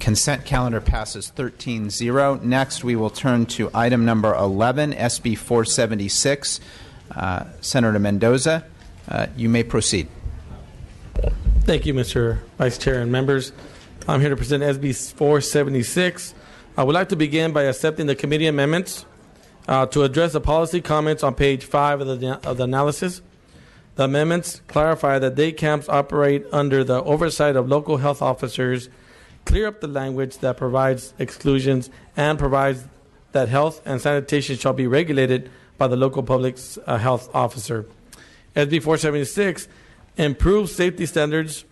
Consent calendar passes 13-0. Next, we will turn to item number 11, SB 476. Uh, Senator Mendoza, uh, you may proceed. Thank you, Mr. Vice Chair and members. I'm here to present SB 476. I would like to begin by accepting the committee amendments uh, to address the policy comments on page 5 of the, of the analysis. The amendments clarify that day camps operate under the oversight of local health officers, clear up the language that provides exclusions, and provides that health and sanitation shall be regulated by the local public uh, health officer. SB 476 improves safety standards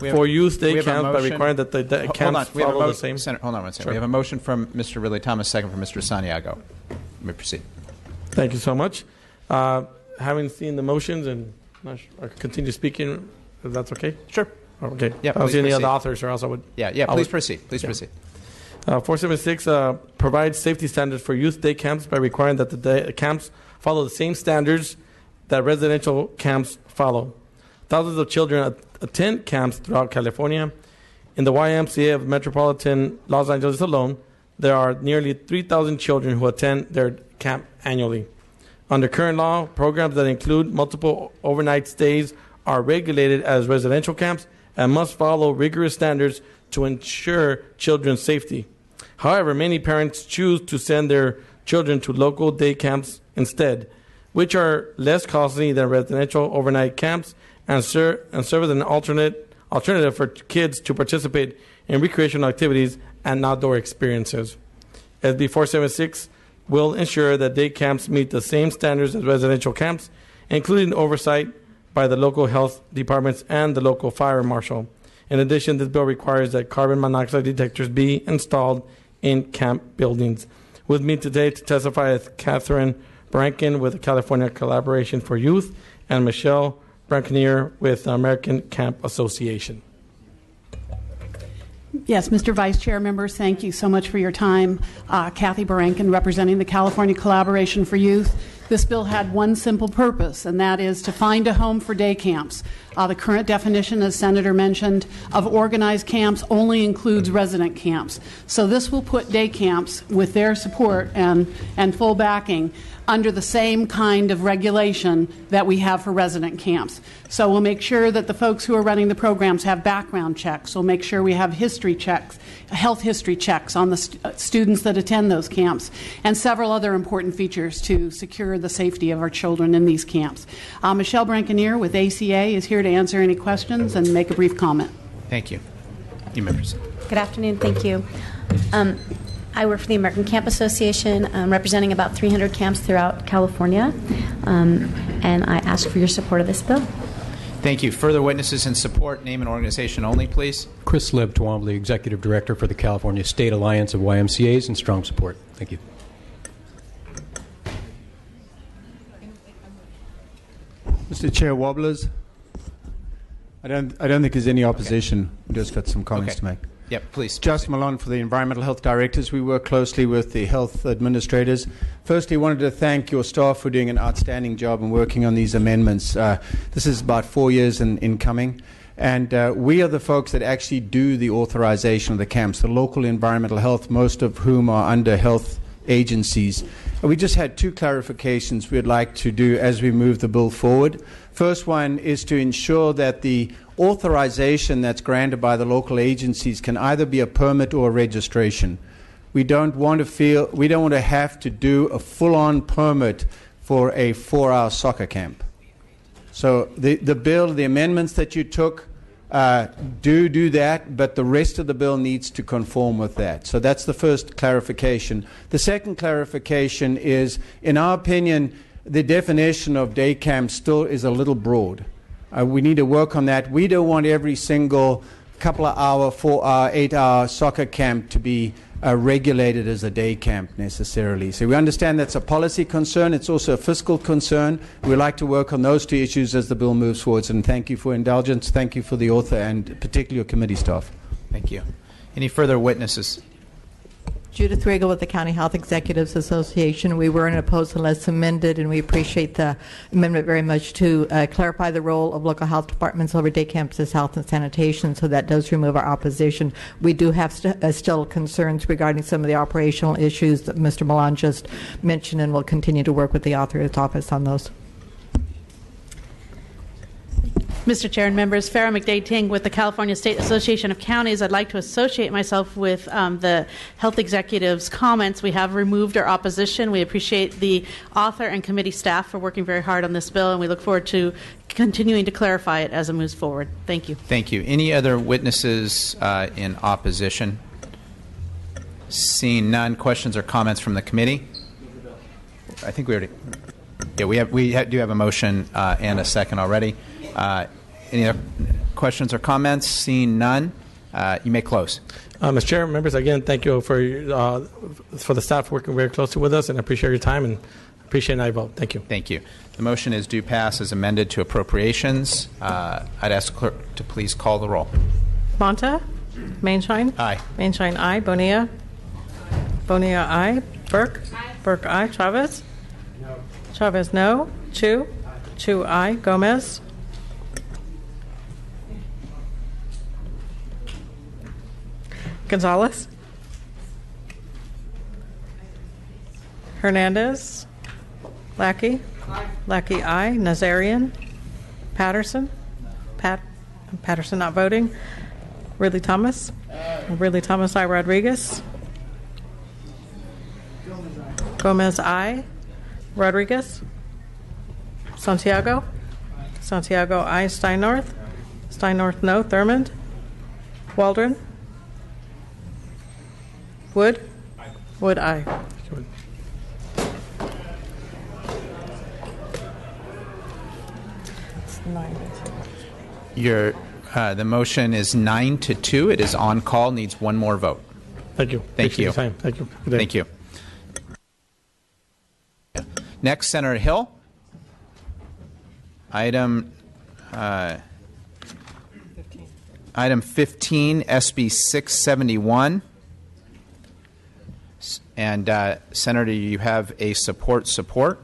have- for youth day camps by requiring that the, the camps on, we have a follow mo- the same. Senator, hold on one second. Sure. We have a motion from Mr. Ridley Thomas, second from Mr. Santiago. You may proceed. Thank you so much. Uh, having seen the motions and not sure, I continue speaking, if that's okay? Sure. Okay. Yeah, I please any other authors, or else I would. Yeah, yeah, please would- proceed. Please yeah. proceed. Uh, 476 uh, provides safety standards for youth day camps by requiring that the day, camps follow the same standards that residential camps follow. Thousands of children at- attend camps throughout California. In the YMCA of metropolitan Los Angeles alone, there are nearly 3,000 children who attend their camp annually. Under current law, programs that include multiple overnight stays are regulated as residential camps and must follow rigorous standards to ensure children's safety. However, many parents choose to send their children to local day camps instead, which are less costly than residential overnight camps and, and serve as an alternate alternative for kids to participate in recreational activities and outdoor experiences. SB 476 will ensure that day camps meet the same standards as residential camps, including oversight by the local health departments and the local fire marshal. In addition, this bill requires that carbon monoxide detectors be installed in camp buildings. With me today to testify is Catherine Barankin with the California Collaboration for Youth and Michelle Brankinier with the American Camp Association. Yes, Mr. Vice Chair, members, thank you so much for your time. Uh, Kathy Barankin, representing the California Collaboration for Youth. This bill had one simple purpose, and that is to find a home for day camps. Uh, the current definition, as Senator mentioned, of organized camps only includes resident camps. So this will put day camps, with their support and, and full backing, under the same kind of regulation that we have for resident camps. So we'll make sure that the folks who are running the programs have background checks. We'll make sure we have history checks, health history checks on the st- students that attend those camps, and several other important features to secure the safety of our children in these camps. Uh, Michelle Brankinier with ACA is here to answer any questions and make a brief comment. Thank you. You may proceed. Good afternoon, thank you. Um, I work for the American Camp Association, um, representing about 300 camps throughout California, um, and I ask for your support of this bill. Thank you. Further witnesses in support, name and organization only, please. Chris Lib Twombly, Executive Director for the California State Alliance of YMCA's, and strong support. Thank you. Mr. Chair, Wobblers. I don't, I don't think there's any opposition. We've just got some comments Okay. to make. Yep, please. Just Malone for the Environmental Health Directors. We work closely with the health administrators. Firstly, I wanted to thank your staff for doing an outstanding job in working on these amendments. Uh, this is about four years in, in coming. And uh, we are the folks that actually do the authorization of the camps, the local environmental health, most of whom are under health agencies. We just had two clarifications we'd like to do as we move the bill forward. First one is to ensure that the authorization that's granted by the local agencies can either be a permit or a registration. We don't want to feel we don't want to have to do a full-on permit for a 4-hour soccer camp. So the, the bill, the amendments that you took, uh, do do that, but the rest of the bill needs to conform with that. So that's the first clarification. The second clarification is, in our opinion, the definition of day camp still is a little broad. Uh, we need to work on that. We don't want every single couple of hour, four hour, eight hour soccer camp to be uh, regulated as a day camp necessarily. So we understand that's a policy concern. It's also a fiscal concern. We like to work on those two issues as the bill moves forwards. And thank you for indulgence. Thank you for the author and particularly your committee staff. Thank you. Any further witnesses? Judith Regal with the County Health Executives Association. We were in opposed unless amended, and we appreciate the amendment very much to uh, clarify the role of local health departments over day campuses, health and sanitation. So that does remove our opposition. We do have st- uh, still concerns regarding some of the operational issues that Mr. Milan just mentioned, and we'll continue to work with the author's office on those. Mr. Chair and members, Farrah McDaid Ting with the California State Association of Counties. I'd like to associate myself with um, the health executive's comments. We have removed our opposition. We appreciate the author and committee staff for working very hard on this bill, and we look forward to continuing to clarify it as it moves forward. Thank you. Thank you. Any other witnesses uh, in opposition? Seeing none, questions or comments from the committee? I think we already. Yeah, we have we ha- do have a motion uh, and a second already. Uh, any other questions or comments? Seeing none, uh, you may close. Uh, Mr. Chair, members, again, thank you for your, uh, for the staff working very closely with us, and I appreciate your time and appreciate an aye vote. Thank you. Thank you. The motion is due pass as amended to appropriations. Uh, I'd ask clerk to please call the roll. Bonta? Maienschein? Aye. Maienschein, aye. Bonilla? Bonilla, aye. Burke? Burke, aye. Chavez? Chavez, no. Chiu? Chiu, aye. Gomez? Gonzalez? Hernandez? Lackey? Lackey, aye. Nazarian? Patterson? Pat? Patterson not voting. Ridley Thomas? Ridley Thomas, I. Rodriguez? Gomez, I. Rodriguez? Santiago? Santiago, I. Steinorth? Steinorth, no. Thurmond? Waldron? Wood? Wood, I. It's nine to two. Your uh, the motion is nine to two. It is on call. Needs one more vote. Thank you. Thank Appreciate you. your time. Thank you. Good day. Thank you. Next, Senator Hill. Item uh, item 15, SB 671. And uh, Senator, you have a support support.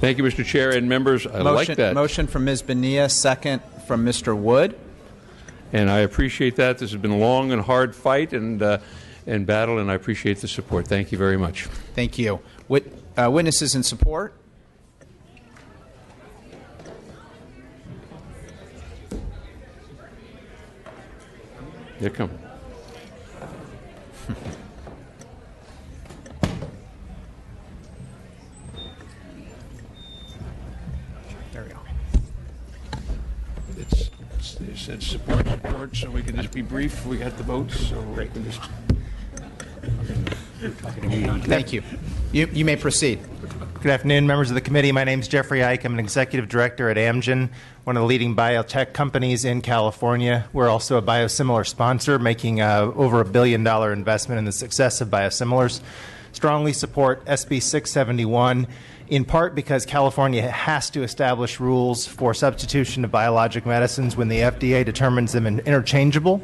Thank you, Mr. Chair and members. I motion, like that. Motion from Ms. Benia, second from Mr. Wood. And I appreciate that. This has been a long and hard fight and, uh, and battle, and I appreciate the support. Thank you very much. Thank you. Wit- uh, witnesses in support? Here come. There we go. It's, it's, they said support, support, so we can just be brief. We got the votes, so we can just. Thank you. You, you may proceed. Good afternoon, members of the committee. My name is Jeffrey Ike. I'm an executive director at Amgen, one of the leading biotech companies in California. We're also a biosimilar sponsor, making uh, over a billion dollar investment in the success of biosimilars. Strongly support SB 671, in part because California has to establish rules for substitution of biologic medicines when the FDA determines them interchangeable.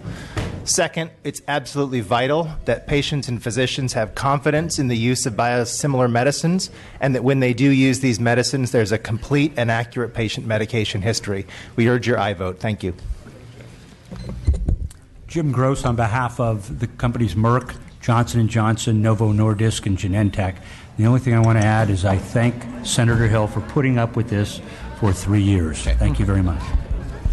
Second, it's absolutely vital that patients and physicians have confidence in the use of biosimilar medicines and that when they do use these medicines, there's a complete and accurate patient medication history. We urge your I vote. Thank you. Jim Gross on behalf of the companies Merck, Johnson & Johnson, Novo Nordisk, and Genentech. The only thing I want to add is I thank Senator Hill for putting up with this for three years. Thank you very much.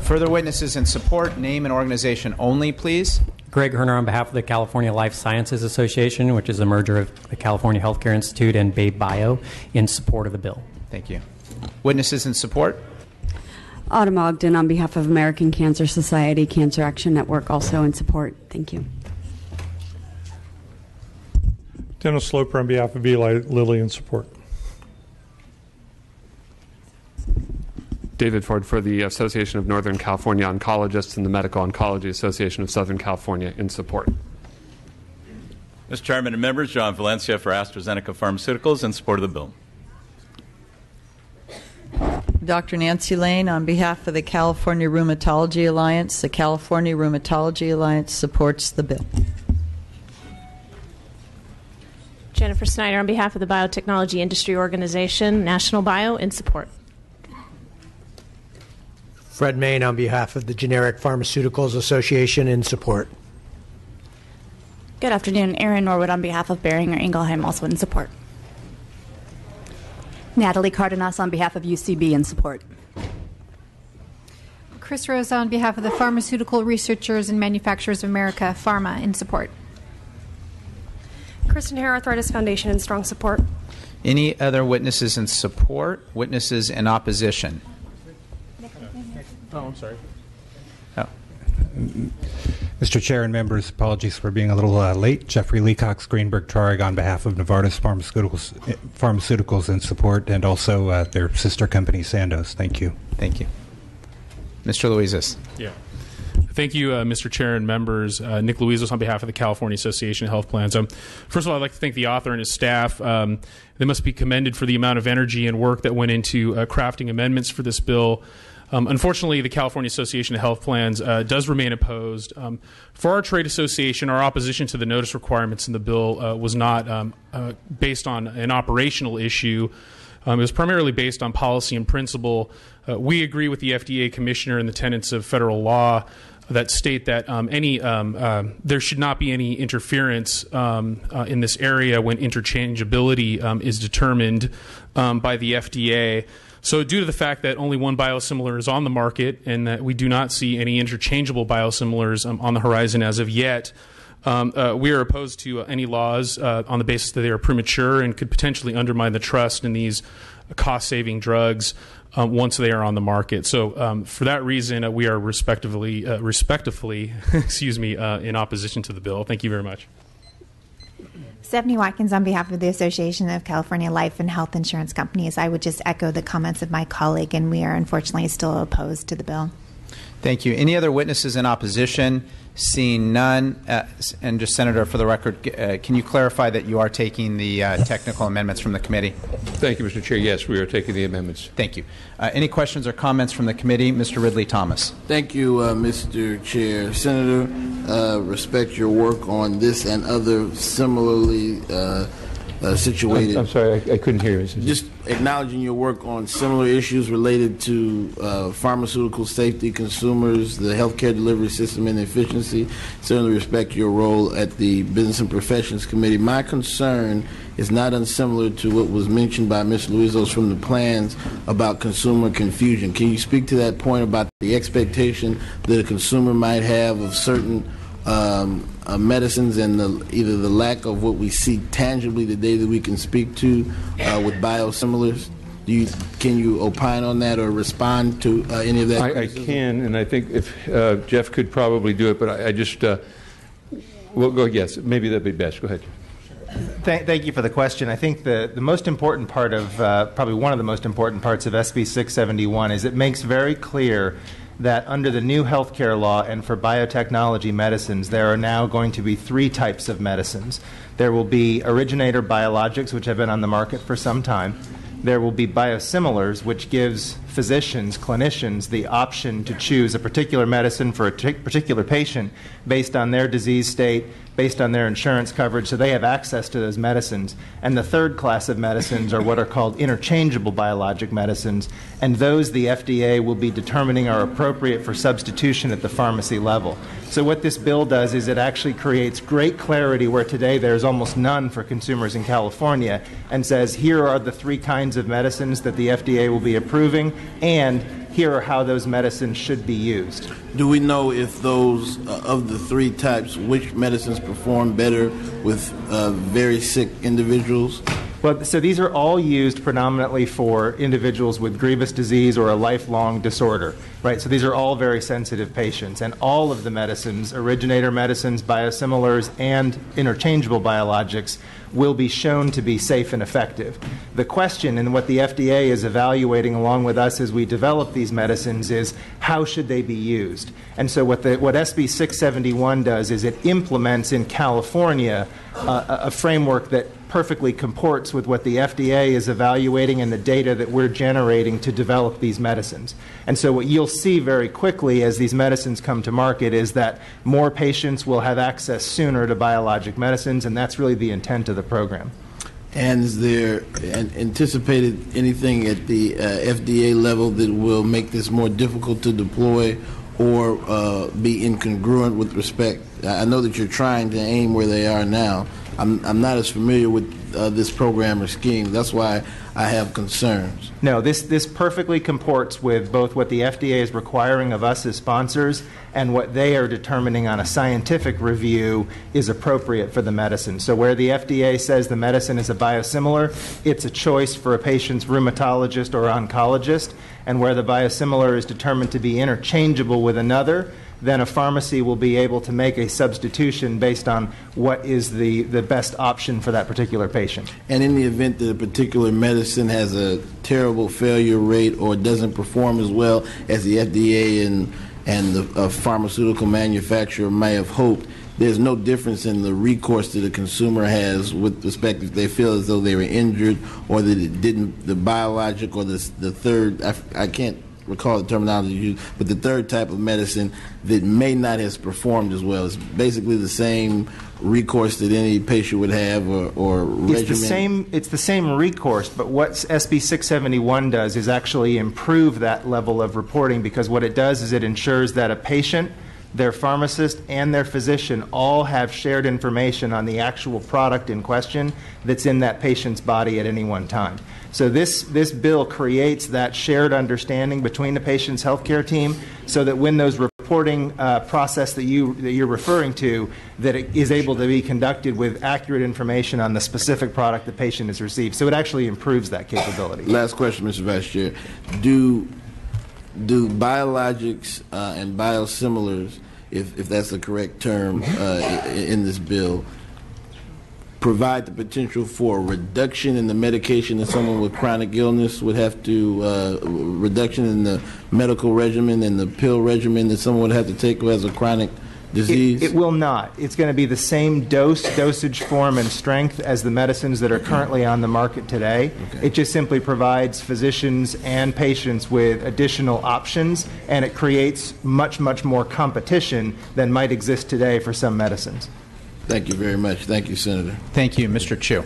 Further witnesses in support, name and organization only, please. Greg Herner on behalf of the California Life Sciences Association, which is a merger of the California Healthcare Institute and BayBio, in support of the bill. Thank you. Witnesses in support? Autumn Ogden on behalf of American Cancer Society Cancer Action Network, also in support. Thank you. Dennis Sloper on behalf of Eli Lilly in support. David Ford for the Association of Northern California Oncologists and the Medical Oncology Association of Southern California in support. Mr. Chairman and members, John Valencia for AstraZeneca Pharmaceuticals in support of the bill. Dr. Nancy Lane on behalf of the California Rheumatology Alliance. The California Rheumatology Alliance supports the bill. Jennifer Snyder on behalf of the Biotechnology Industry Organization, National Bio, in support. Fred Main on behalf of the Generic Pharmaceuticals Association in support. Good afternoon. Erin Norwood on behalf of Boehringer Ingelheim, also in support. Natalie Cardenas on behalf of UCB in support. Chris Rosa on behalf of the Pharmaceutical Researchers and Manufacturers of America, Pharma, in support. Kristen Hare, Arthritis Foundation, in strong support. Any other witnesses in support? Witnesses in opposition? Oh, I'm sorry. Oh. Mr. Chair and members, apologies for being a little uh, late. Jeffrey Leacox, Greenberg Traurig, on behalf of Novartis Pharmaceuticals, Pharmaceuticals in support, and also uh, their sister company, Sandoz. Thank you. Thank you. Mr. Louizos. Yeah. Thank you, uh, Mr. Chair and members. Uh, Nick Louizos on behalf of the California Association of Health Plans. Um, first of all, I'd like to thank the author and his staff. Um, they must be commended for the amount of energy and work that went into uh, crafting amendments for this bill. Um, unfortunately, the California Association of Health Plans uh, does remain opposed. Um, for our trade association, our opposition to the notice requirements in the bill uh, was not um, uh, based on an operational issue. Um, it was primarily based on policy and principle. Uh, we agree with the FDA commissioner and the tenets of federal law that state that um, any um, uh, there should not be any interference um, uh, in this area when interchangeability um, is determined um, by the FDA. So, due to the fact that only one biosimilar is on the market and that we do not see any interchangeable biosimilars um, on the horizon as of yet, um, uh, we are opposed to uh, any laws uh, on the basis that they are premature and could potentially undermine the trust in these cost saving drugs um, once they are on the market. So, um, for that reason, uh, we are respectively, uh, respectively, excuse me, uh, in opposition to the bill. Thank you very much. Stephanie Watkins on behalf of the Association of California Life and Health Insurance Companies. I would just echo the comments of my colleague, and we are unfortunately still opposed to the bill. Thank you. Any other witnesses in opposition? Seeing none, uh, and just Senator, for the record, uh, can you clarify that you are taking the uh, technical amendments from the committee? Thank you, Mr. Chair. Yes, we are taking the amendments. Thank you. Uh, any questions or comments from the committee? Mr. Ridley Thomas. Thank you, uh, Mr. Chair. Senator, uh, respect your work on this and other similarly uh, situated. I'm, sorry, I, I, couldn't hear you. Just acknowledging your work on similar issues related to uh, pharmaceutical safety, consumers, the healthcare delivery system, and efficiency. Certainly respect your role at the Business and Professions Committee. My concern is not unsimilar to what was mentioned by Ms. Louizos from the plans about consumer confusion. Can you speak to that point about the expectation that a consumer might have of certain um, uh, medicines and the, either the lack of what we see tangibly today that we can speak to uh, with biosimilars? Do you, can you opine on that or respond to uh, any of that? I, I, can, and I think if uh, Jeff could probably do it, but I, I just, uh, well, go, yes, maybe that'd be best. Go ahead. Thank, thank, you for the question. I think the, the most important part of, uh, probably one of the most important parts of SB 671 is it makes very clear that under the new healthcare law and for biotechnology medicines, there are now going to be three types of medicines. There will be originator biologics, which have been on the market for some time. There will be biosimilars, which gives physicians, clinicians, the option to choose a particular medicine for a t- particular patient based on their disease state based on their insurance coverage, so they have access to those medicines. And the third class of medicines are what are called interchangeable biologic medicines, and those the FDA will be determining are appropriate for substitution at the pharmacy level. So, what this bill does is it actually creates great clarity where today there's almost none for consumers in California, and says here are the three kinds of medicines that the FDA will be approving, and here are how those medicines should be used. Do we know if those uh, of the three types, which medicines perform better with uh, very sick individuals? So these are all used predominantly for individuals with grievous disease or a lifelong disorder, right? So these are all very sensitive patients, and all of the medicines, originator medicines, biosimilars, and interchangeable biologics, will be shown to be safe and effective. The question and what the FDA is evaluating along with us as we develop these medicines is how should they be used? And so what, the, what SB 671 does is it implements in California uh, a framework that perfectly comports with what the FDA is evaluating and the data that we're generating to develop these medicines. And so, what you'll see very quickly as these medicines come to market is that more patients will have access sooner to biologic medicines, and that's really the intent of the program. And is there an anticipated anything at the uh, FDA level that will make this more difficult to deploy or uh, be incongruent with respect? I I know that you're trying to aim where they are now. I'm, I'm not as familiar with uh, this program or scheme. That's why I have concerns. No, this, this perfectly comports with both what the FDA is requiring of us as sponsors and what they are determining on a scientific review is appropriate for the medicine. So, where the FDA says the medicine is a biosimilar, it's a choice for a patient's rheumatologist or oncologist. And where the biosimilar is determined to be interchangeable with another, then a pharmacy will be able to make a substitution based on what is the, the best option for that particular patient. And in the event that a particular medicine has a terrible failure rate or doesn't perform as well as the FDA and, and the pharmaceutical manufacturer may have hoped, there's no difference in the recourse that the consumer has with respect if they feel as though they were injured or that it didn't, the biologic or the, the third, I, I can't recall the terminology used, but the third type of medicine that may not have performed as well. It's basically the same recourse that any patient would have or, or regimen. It's the same. It's the same recourse, but what SB 671 does is actually improve that level of reporting because what it does is it ensures that a patient, their pharmacist, and their physician all have shared information on the actual product in question that's in that patient's body at any one time. So this this bill creates that shared understanding between the patient's healthcare team, so that when those reporting uh, process that you that you're referring to, that it is able to be conducted with accurate information on the specific product the patient has received. So it actually improves that capability. Last question, Mr. Vice Chair. Do do biologics uh, and biosimilars, if, if that's the correct term uh, in this bill, provide the potential for a reduction in the medication that someone with chronic illness would have to, uh, reduction in the medical regimen and the pill regimen that someone would have to take who has a chronic disease? It, it will not. It's going to be the same dose, dosage form, and strength as the medicines that are currently on the market today. It just simply provides physicians and patients with additional options, and it creates much, much more competition than might exist today for some medicines. Thank you very much. Thank you, Senator. Thank you, Mr. Chiu.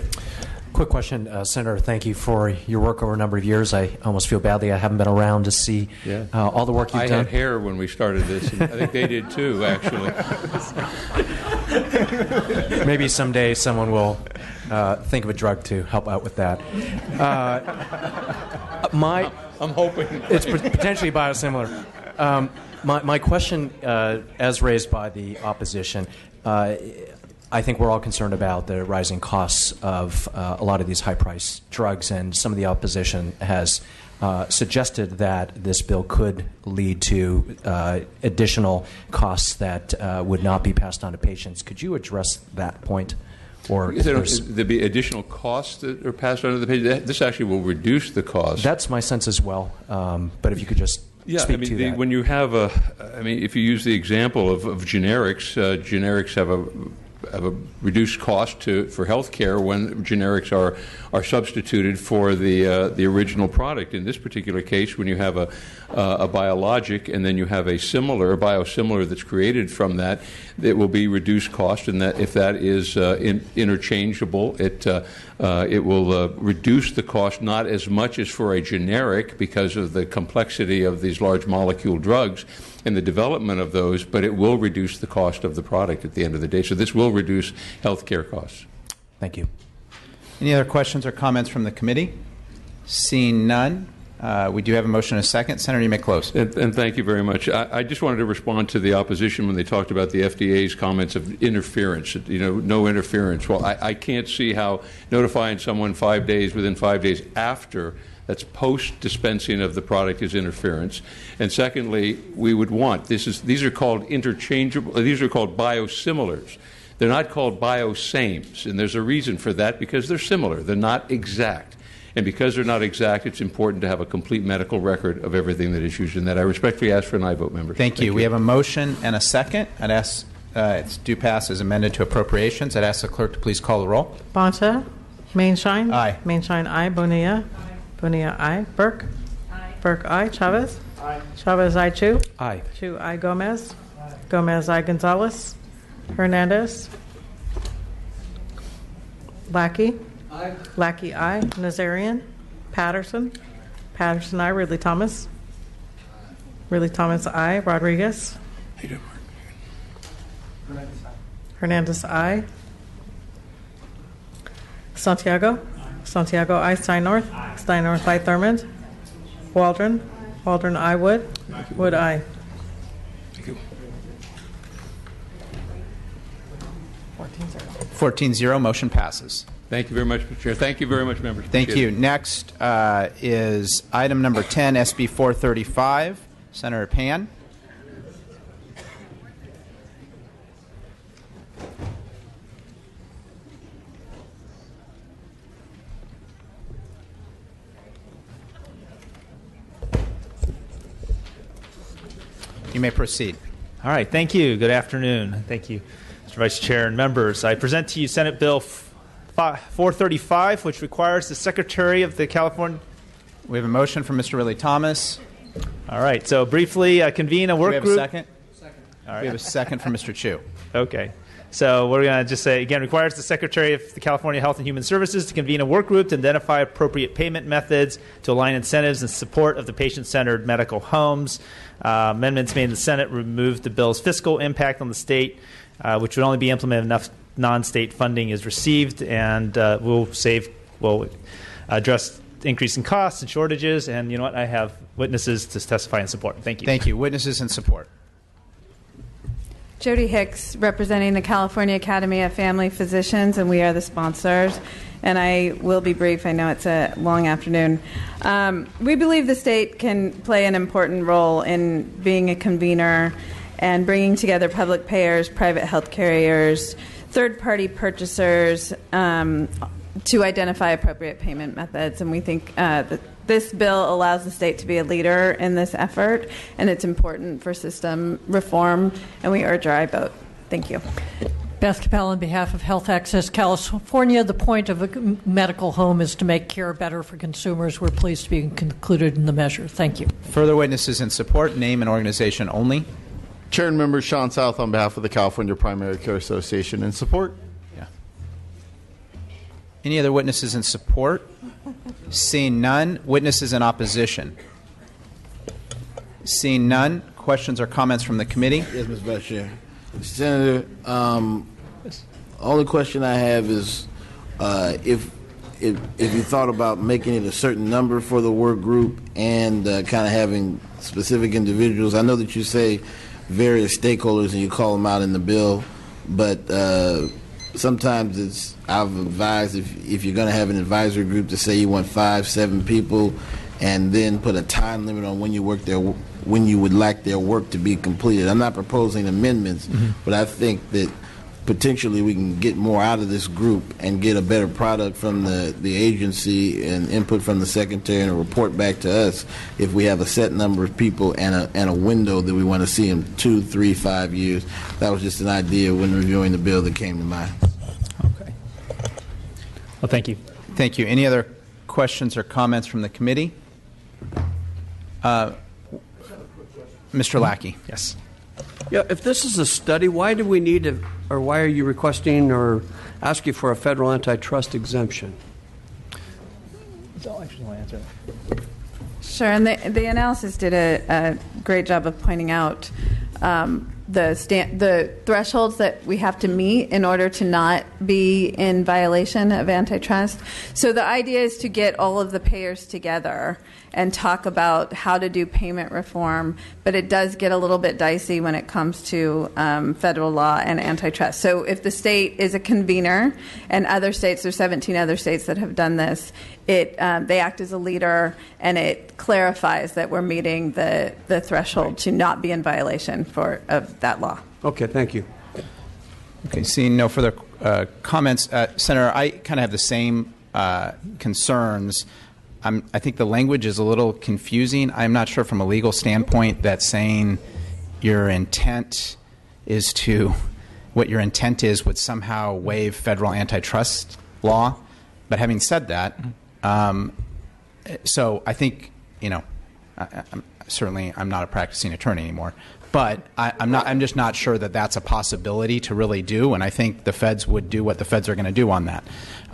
Quick question, uh, Senator. Thank you for your work over a number of years. I almost feel badly I haven't been around to see Yeah. uh, all the work you've I done. had hair when we started this, and I think they did too, actually. Maybe someday someone will uh, think of a drug to help out with that. Uh, my, I'm hoping it's potentially biosimilar. Um, my, my question, uh, as raised by the opposition, uh, I think we're all concerned about the rising costs of uh, a lot of these high-priced drugs, and some of the opposition has uh, suggested that this bill could lead to uh, additional costs that uh, would not be passed on to patients. Could you address that point? Or there, there be additional costs that are passed on to the patient? This actually will reduce the cost. that's my sense as well. Um, but if you could just Yeah, speak I mean, to the, that. when you have a, I mean, if you use the example of, of generics, uh, generics have a have a reduced cost to for healthcare when generics are are substituted for the uh, the original product. In this particular case, when you have a uh, a biologic and then you have a similar a biosimilar that's created from that, it will be reduced cost, and that if that is uh, in, interchangeable, it uh, uh, it will uh, reduce the cost not as much as for a generic because of the complexity of these large molecule drugs and the development of those, but it will reduce the cost of the product at the end of the day. So this will reduce healthcare costs. Thank you. Any other questions or comments from the committee? Seeing none, uh, we do have a motion and a second. Senator, you may close. And, and thank you very much. I, I just wanted to respond to the opposition when they talked about the FDA's comments of interference. You know, no interference. Well, I, I can't see how notifying someone five days within five days after that's post dispensing of the product is interference. And secondly, we would want this is these are called interchangeable. These are called biosimilars. They're not called biosames, and there's a reason for that because they're similar. They're not exact. And because they're not exact, it's important to have a complete medical record of everything that is used in that. I respectfully ask for an aye vote, members. Thank you. We have a motion and a second. I'd ask, uh, it's due pass as amended to appropriations. I'd ask the clerk to please call the roll. Bonta. Maienschein. Aye. Maienschein, aye. Bonilla. Aye. Bonilla, aye. Burke. Aye. Burke, aye. Chavez. Aye. Chavez, aye. Chiu. Aye. Chiu, aye. Gomez. Aye. Gomez, aye. Gonzalez. Hernandez. Lackey. Lackey, I. Nazarian. Patterson. Patterson, I. Ridley Thomas. Ridley Thomas, I. Rodriguez. Hernandez, I. Santiago. Santiago, I. Steinorth. Steinorth, I. Thurmond. Waldron. Waldron, I. Wood. Wood, I. 14-0, motion passes. Thank you very much, Mr. Chair. Thank you very much, members. Thank Appreciate you. it. Next uh, is item number 10, SB 435. Senator Pan. You may proceed. All right, thank you. Good afternoon. Thank you, Mr. Vice Chair and members. I present to you Senate Bill f- fi- 435, which requires the Secretary of the California. We have a motion from Mr. Ridley Thomas. All right, so briefly uh, convene a work group. we have group. a second? All right. We have a second from Mr. Chiu. Okay. So we're going to just say again requires the Secretary of the California Health and Human Services to convene a work group to identify appropriate payment methods to align incentives in support of the patient-centered medical homes. Uh, amendments made in the Senate remove the bill's fiscal impact on the state, uh, which would only be implemented enough non-state funding is received, and uh, will save we'll address increasing costs and shortages. And you know what? I have witnesses to testify in support. Thank you. Thank you. Witnesses in support. Jody Hicks, representing the California Academy of Family Physicians, and we are the sponsors. And I will be brief. I know it's a long afternoon. Um, we believe the state can play an important role in being a convener and bringing together public payers, private health carriers, third party purchasers um, to identify appropriate payment methods. And we think uh, that this bill allows the state to be a leader in this effort, and it's important for system reform, and we urge our aye vote. Thank you. Beth Capell on behalf of Health Access California. The point of a medical home is to make care better for consumers. We're pleased to be included in the measure. Thank you. Further witnesses in support, name and organization only. Chair and member Sean South on behalf of the California Primary Care Association in support. Yeah. Any other witnesses in support? Seeing none, witnesses in opposition. Seeing none, questions or comments from the committee? Yes, Mr. Vice Chair. Senator, um, only question I have is uh, if, if if you thought about making it a certain number for the work group and uh, kind of having specific individuals. I know that you say various stakeholders and you call them out in the bill, but uh, sometimes it's I've advised if if you're going to have an advisory group to say you want five, seven people, and then put a time limit on when you work their when you would like their work to be completed. I'm not proposing amendments, but I think that potentially we can get more out of this group and get a better product from the, the agency and input from the secretary and a report back to us if we have a set number of people and a, and a window that we want to see in two, three, five years. That was just an idea when reviewing the bill that came to mind. Okay. Well, thank you. Thank you. Any other questions or comments from the committee? Uh, Mr. Lackey. Yes. Yeah, if this is a study, why do we need to, or why are you requesting or asking for a federal antitrust exemption? Sure, and the, the analysis did a, a great job of pointing out um, the sta- the thresholds that we have to meet in order to not be in violation of antitrust. So the idea is to get all of the payers together and talk about how to do payment reform, but it does get a little bit dicey when it comes to um, federal law and antitrust. So if the state is a convener, and other states, there's 17 other states that have done this, it um, they act as a leader, and it clarifies that we're meeting the the threshold to not be in violation for of that law. Okay, thank you. Okay, seeing no further uh, comments, uh, Senator, I kind of have the same uh, concerns. I'm, I think the language is a little confusing. I'm not sure from a legal standpoint that saying your intent is to, what your intent is would somehow waive federal antitrust law. But having said that, um, so I think, you know, I, I'm, certainly, I'm not a practicing attorney anymore. But I, I'm not. I'm just not sure that that's a possibility to really do. And I think the feds would do what the feds are going to do on that.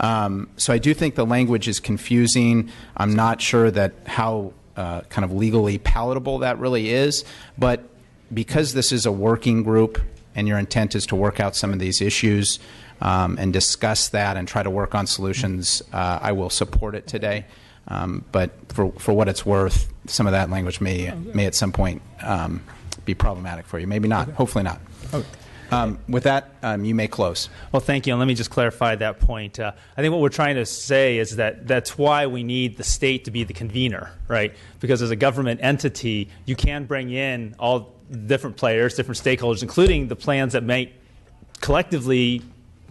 Um, so I do think the language is confusing. I'm not sure that how uh, kind of legally palatable that really is. But because this is a working group and your intent is to work out some of these issues um, and discuss that and try to work on solutions, uh, I will support it today. Um, but for, for what it's worth, some of that language may, may at some point um, be problematic for you. Maybe not. Hopefully not. Um, with that, um, you may close. Well, thank you. And let me just clarify that point. Uh, I think what we're trying to say is that that's why we need the state to be the convener, right? Because as a government entity, you can bring in all different players, different stakeholders, including the plans that might collectively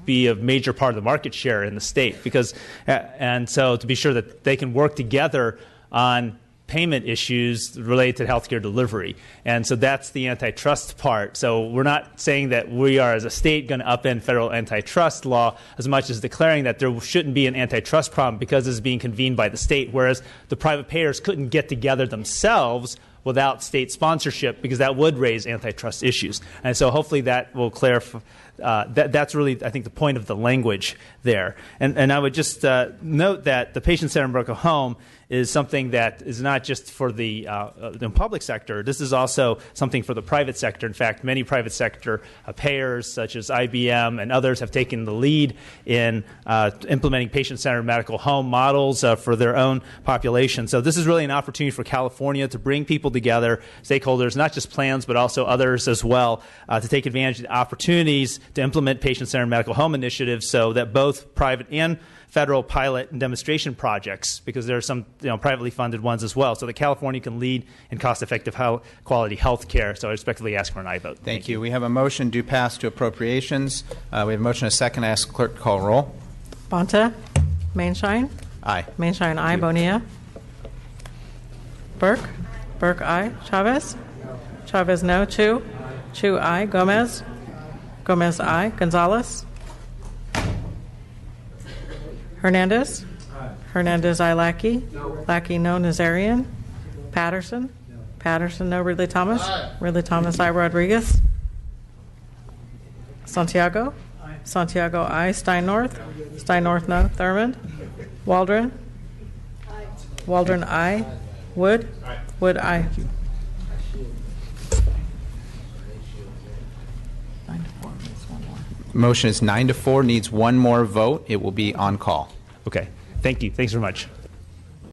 be a major part of the market share in the state. Because, uh, and so to be sure that they can work together on payment issues related to healthcare delivery. And so that's the antitrust part. So we're not saying that we are, as a state, going to upend federal antitrust law as much as declaring that there shouldn't be an antitrust problem because it's being convened by the state, whereas the private payers couldn't get together themselves without state sponsorship because that would raise antitrust issues. And so hopefully that will clarify. Uh, that, that's really, I think, the point of the language there. And, and I would just uh, note that the patient centered medical home is something that is not just for the, uh, the public sector. This is also something for the private sector. In fact, many private sector uh, payers, such as IBM and others, have taken the lead in uh, implementing patient centered medical home models uh, for their own population. So, this is really an opportunity for California to bring people together, stakeholders, not just plans, but also others as well, uh, to take advantage of the opportunities to implement patient centered medical home initiatives so that both private and federal pilot and demonstration projects because there are some you know, privately funded ones as well, so that California can lead in cost-effective health, quality health care. So I respectfully ask for an aye vote. Thank, Thank you. you. We have a motion due pass to appropriations. Uh, we have a motion and a second. I ask clerk to call roll. Bonta, Maienschein. Aye. Maienschein, aye. Bonilla. Burke. Burke, aye. Chavez. Chavez, no. Chiu. Chiu, aye. Gomez. Gomez, aye. Gonzalez. Hernandez? Hernandez, I. Lackey? Lackey, no. Nazarian? Patterson? Patterson, no. Ridley Thomas? Ridley Thomas, I. Rodriguez? Santiago? Santiago, I. Steinorth? Stein North, no. Thurmond? Waldron? Waldron, I. Wood? Aye. Wood, I. Motion is nine to four, needs one more vote. It will be on call. Okay. Thank you. Thanks very much.